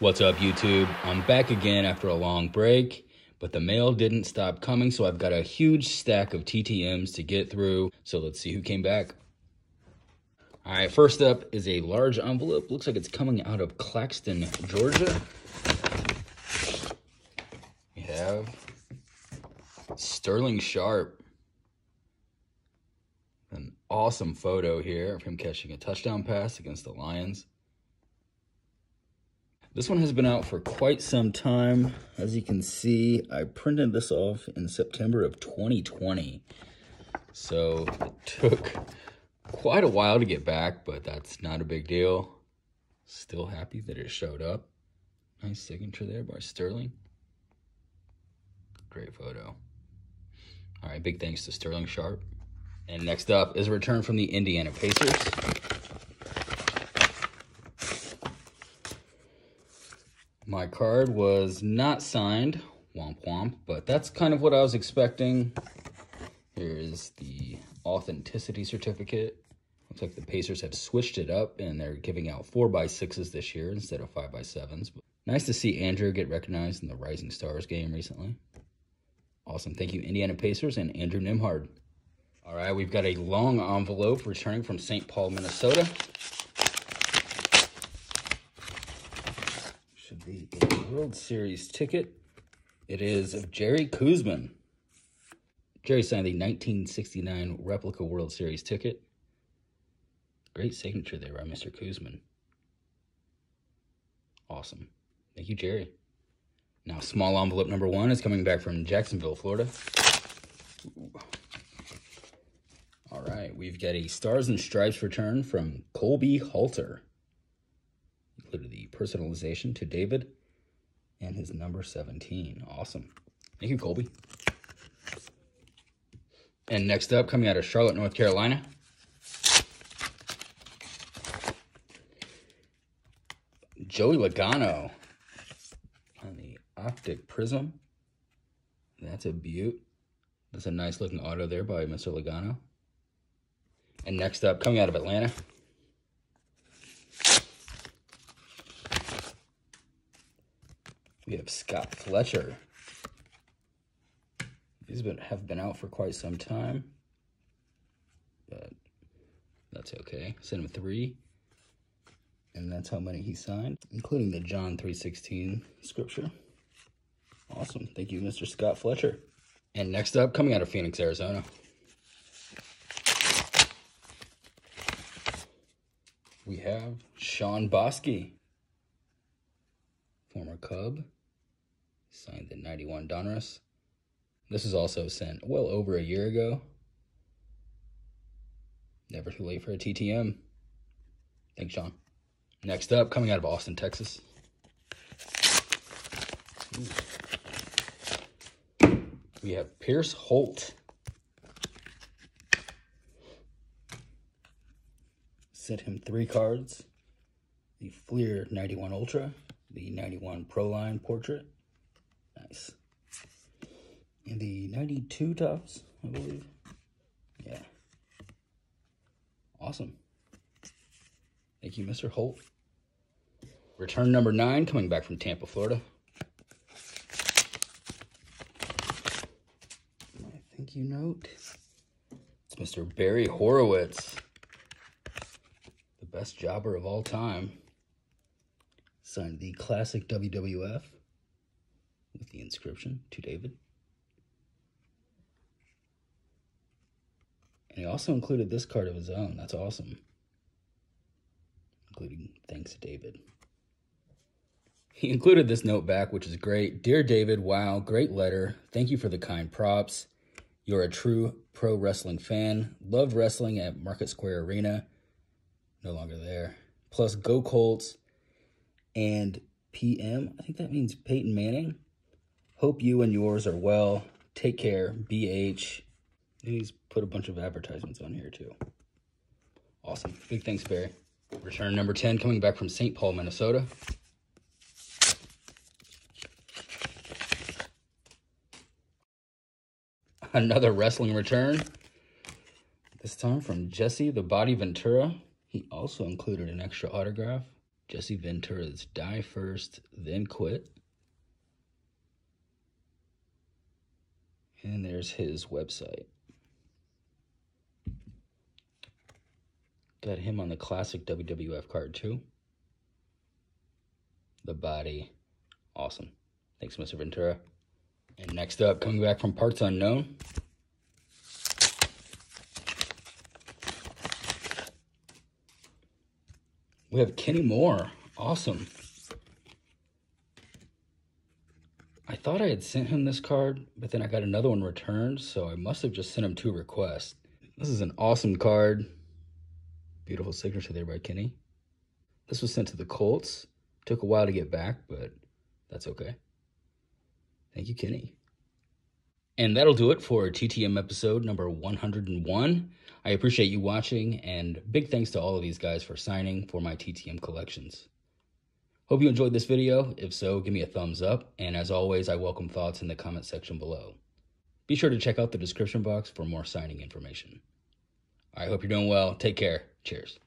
What's up, YouTube? I'm back again after a long break, but the mail didn't stop coming, so I've got a huge stack of TTMs to get through. So let's see who came back. All right, first up is a large envelope. Looks like it's coming out of Claxton, Georgia. We have Sterling Sharpe. An awesome photo here of him catching a touchdown pass against the Lions. This one has been out for quite some time. As you can see, I printed this off in September of 2020. So it took quite a while to get back, but that's not a big deal. Still happy that it showed up. Nice signature there by Sterling. Great photo. All right, big thanks to Sterling Sharpe. And next up is a return from the Indiana Pacers. My card was not signed, womp womp, but that's kind of what I was expecting. Here is the authenticity certificate. Looks like the Pacers have switched it up and they're giving out 4x6s this year instead of 5x7s. But nice to see Andrew get recognized in the Rising Stars game recently. Awesome. Thank you, Indiana Pacers and Andrew Nembhard. All right, we've got a long envelope returning from St. Paul, Minnesota. A World Series ticket. It is of Jerry Koosman. Jerry signed the 1969 replica World Series ticket. Great signature there by Mr. Koosman. Awesome. Thank you, Jerry. Now, small envelope number one is coming back from Jacksonville, Florida. All right, we've got a Stars and Stripes return from Colby Halter. Included the personalization to David and his number 17. Awesome. Thank you, Colby. And next up, coming out of Charlotte, North Carolina. Joey Logano on the Optic Prism. That's a beaut. That's a nice looking auto there by Mr. Logano. And next up, coming out of Atlanta, we have Scott Fletcher. These have been out for quite some time, but that's okay. Sent him three, and that's how many he signed, including the John 316 scripture. Awesome. Thank you, Mr. Scott Fletcher. And next up, coming out of Phoenix, Arizona, we have Shawn Boskie, former Cub, signed the 91 Donruss. This is also sent well over a year ago. Never too late for a TTM. Thanks, Shawn. Next up, coming out of Austin, Texas. We have Pierce Holt. Sent him three cards. The Fleer 91 Ultra, the 91 Proline Portrait. Nice. And the 92 Topps, I believe. Yeah. Awesome. Thank you, Mr. Holt. Return number nine, coming back from Tampa, Florida. My thank you note. It's Mr. Barry Horowitz The best jobber of all time. Signed the classic WWF with the inscription to David. And he also included this card of his own. That's awesome. Including thanks to David. He included this note back, which is great. Dear David, wow, great letter. Thank you for the kind props. You're a true pro wrestling fan. Love wrestling at Market Square Arena no longer there. Plus Go Colts and PM. I think that means Peyton Manning. Hope you and yours are well. Take care. BH. And he's put a bunch of advertisements on here too. Awesome. Big thanks, Barry. Return number 10 coming back from St. Paul, Minnesota. Another wrestling return. This time from Jesse the Body Ventura. He also included an extra autograph Jesse Ventura's Die First, Then Quit. And there's his website. Got him on the classic WWF card too. The body. Awesome. Thanks, Mr. Ventura. And next up, coming back from Parts Unknown. We have Kenny Moore. Awesome. I thought I had sent him this card, but then I got another one returned, so I must have just sent him two requests. This is an awesome card. Beautiful signature there by Kenny. This was sent to the Colts. Took a while to get back, but that's okay. Thank you, Kenny. And that'll do it for TTM episode number 101. I appreciate you watching, and big thanks to all of these guys for signing for my TTM collections. Hope you enjoyed this video. If so, give me a thumbs up, and as always, I welcome thoughts in the comment section below. Be sure to check out the description box for more signing information. I hope you're doing well. Take care. Cheers.